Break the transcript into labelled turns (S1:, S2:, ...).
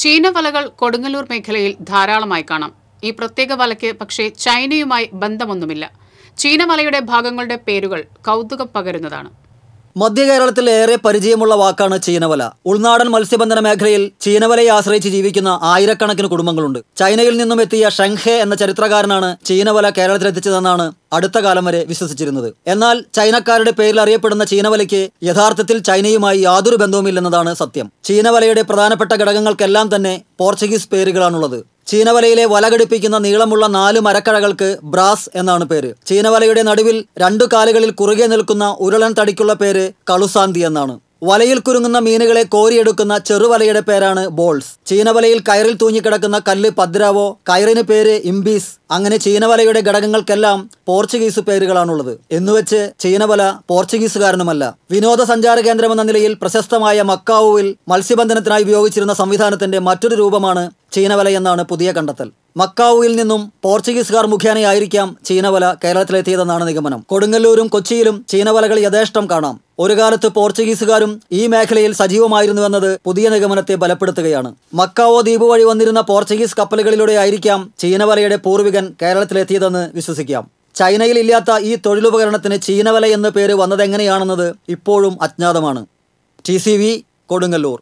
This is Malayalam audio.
S1: ചീന വലകൾ കൊടുങ്ങല്ലൂർ മേഖലയിൽ ധാരാളമായി കാണാം. ഈ പ്രത്യേക വലയ്ക്ക് പക്ഷേ ചൈനയുമായി ബന്ധമൊന്നുമില്ല. ചീന വലയുടെ ഭാഗങ്ങളുടെ പേരുകൾ കൗതുകം പകരുന്നതാണ്.
S2: മധ്യ കേരളത്തിൽ ഏറെ പരിചയമുള്ള വാക്കാണ് ചീനവല. ഉൾനാടൻ മത്സ്യബന്ധന മേഖലയിൽ ചീനവലയെ ആശ്രയിച്ച് ജീവിക്കുന്ന ആയിരക്കണക്കിന് കുടുംബങ്ങളുണ്ട്. ചൈനയിൽ നിന്നും എത്തിയ ഷെങ്ഹെ എന്ന ചരിത്രകാരനാണ് ചീനവല കേരളത്തിലെത്തിച്ചതെന്നാണ് അടുത്ത കാലം വരെ വിശ്വസിച്ചിരുന്നത്. എന്നാൽ ചൈനക്കാരുടെ പേരിൽ അറിയപ്പെടുന്ന ചീനവലയ്ക്ക് യഥാർത്ഥത്തിൽ ചൈനയുമായി യാതൊരു ബന്ധവുമില്ലെന്നതാണ് സത്യം. ചീനവലയുടെ പ്രധാനപ്പെട്ട ഘടകങ്ങൾക്കെല്ലാം തന്നെ പോർച്ചുഗീസ് പേരുകളാണുള്ളത്. ചീനവലയിലെ വല ഘടിപ്പിക്കുന്ന നീളമുള്ള നാല് മരക്കഴകൾക്ക് ബ്രാസ് എന്നാണ് പേര്. ചീനവലയുടെ നടുവിൽ രണ്ടു കാലുകളിൽ കുറുകെ നിൽക്കുന്ന ഉരുളൻ തടിക്കുള്ള പേര് കളുസാന്തി എന്നാണ്. വലയിൽ കുരുങ്ങുന്ന മീനുകളെ കോരിയെടുക്കുന്ന ചെറുവലയുടെ പേരാണ് ബോൾസ്. ചീനവലയിൽ കയറിൽ തൂങ്ങിക്കിടക്കുന്ന കല്ല് പദ്രാവോ കയറിന് പേര് ഇംബീസ്. അങ്ങനെ ചീനവലയുടെ ഘടകങ്ങൾക്കെല്ലാം പോർച്ചുഗീസ് പേരുകളാണുള്ളത്. എന്നുവെച്ച് ചീനവല പോർച്ചുഗീസുകാരനുമല്ല. വിനോദസഞ്ചാര കേന്ദ്രമെന്ന നിലയിൽ പ്രശസ്തമായ മക്കാവുവിൽ മത്സ്യബന്ധനത്തിനായി ഉപയോഗിച്ചിരുന്ന സംവിധാനത്തിന്റെ മറ്റൊരു രൂപമാണ് ചീനവല എന്നാണ് പുതിയ കണ്ടെത്തൽ. മക്കാവുവിൽ നിന്നും പോർച്ചുഗീസുകാർ മുഖേനയായിരിക്കാം ചീനവല കേരളത്തിലെത്തിയതെന്നാണ് നിഗമനം. കൊടുങ്ങല്ലൂരും കൊച്ചിയിലും ചീനവലകൾ യഥേഷ്ടം കാണാം. ഒരു കാലത്ത് പോർച്ചുഗീസുകാരും ഈ മേഖലയിൽ സജീവമായിരുന്നുവെന്നത് പുതിയ നിഗമനത്തെ ബലപ്പെടുത്തുകയാണ്. മക്കാവോ ദ്വീപ് വഴി വന്നിരുന്ന പോർച്ചുഗീസ് കപ്പലുകളിലൂടെ ആയിരിക്കാം ചീനവലയുടെ പൂർവികൻ കേരളത്തിലെത്തിയതെന്ന് വിശ്വസിക്കാം. ചൈനയിൽ ഇല്ലാത്ത ഈ തൊഴിലുപകരണത്തിന് ചീനവല എന്ന പേര് വന്നതെങ്ങനെയാണെന്നത് ഇപ്പോഴും അജ്ഞാതമാണ്. ടി കൊടുങ്ങല്ലൂർ.